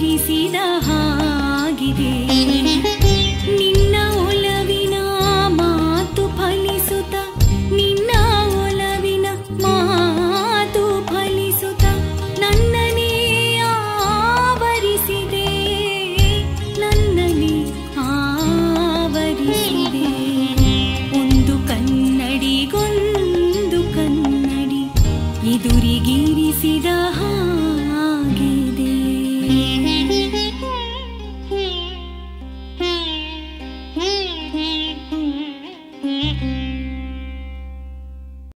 ಇರಿಸಿದ ಹಾಗಿದೆ.